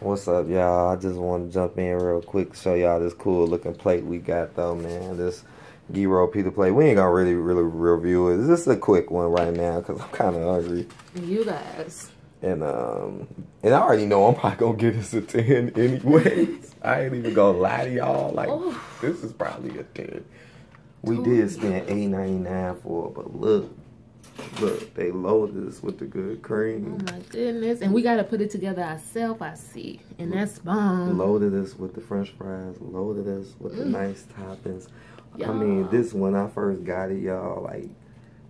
What's up, y'all? I just want to jump in real quick show y'all this cool looking plate we got though, man. This gyro pizza plate. We ain't gonna really, really review it. This is a quick one right now because I'm kind of hungry. You guys. And um, and I already know I'm probably gonna get this a ten anyways. I ain't even gonna lie to y'all. Like this is probably a ten. We did spend eight ninety nine for it, but look, look, they loaded us with the good cream. Oh my goodness. And we got to put it together ourselves, I see. And that's bomb. Loaded us with the French fries. Loaded us with the Mm. nice toppings. I mean, this when I first got it, y'all like.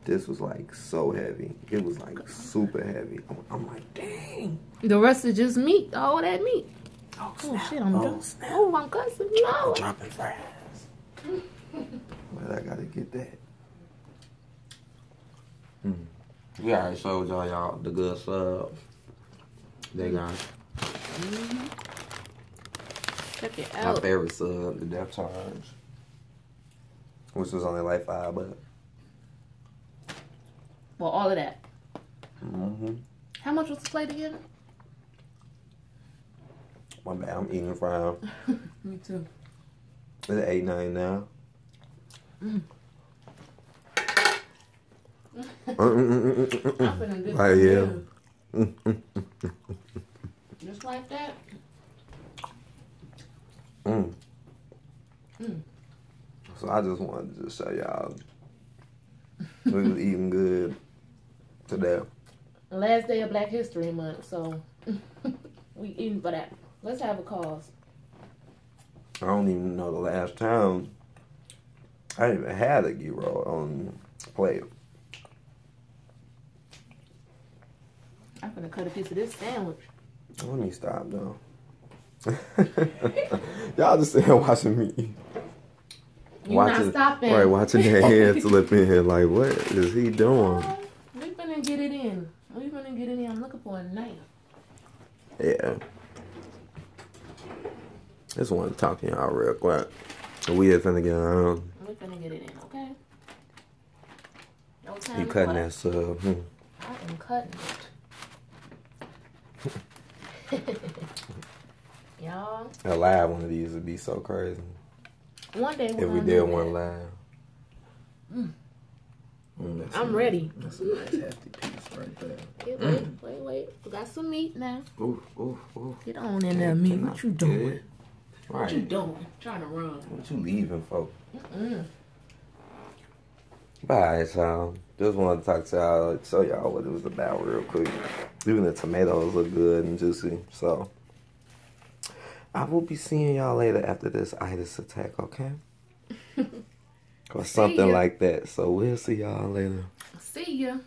This was like so heavy. It was like super heavy. I'm, I'm like, dang. The rest is just meat. All that meat. Oh, Oh, shit. I'm oh, snap. Oh, I'm cussing. No. dropping fries. but I gotta get that. Mm. We already showed y'all y'all the good sub. They got Check it my out. favorite sub, the Death Charge, which was only like five bucks. Well, all of that. Mm-hmm. How much was the plate again? My bad, I'm eating fries. Me too. It's eight nine now. Mm. Mm, mm, mm, mm, mm, I'm mm. finna get Oh, some yeah. meal. Mm, mm, Just like that. mm. Mm. So I just wanted to just show y'all we was eating good today. Last day of Black History Month, so we eating for that. Let's have a cause. I don't even know the last time I even had a gyro on plate. I'm gonna cut a piece of this sandwich. Let me stop though. y'all just sitting here watching me eat. You not stopping. Right, watching their hands slip in here like, what is he doing? we're gonna get it in. We're gonna get it in. I'm looking for a knife. Yeah. To talk to y'all real quick. We just finna get on. We're finna get it in, okay? No time You cutting cut. that sub. Hmm. I am cutting it. Y'all, A live one of these would be so crazy. one day we're If we did one that. live. Mm. Mm, I'm a- ready. That's a nice hefty piece right there. Wait, wait, wait, wait. We got some meat now. Ooh, ooh, ooh. Get on in there, meat. What you doing? Good. What you Right. doing? Trying to run. What you leaving for? Mm. Bye, y'all. Just wanted to talk to y'all, show y'all what it was about real quick. Even the tomatoes look good and juicy. So, I will be seeing y'all later after this itis attack, okay? Or something like that. So, we'll see y'all later. See ya.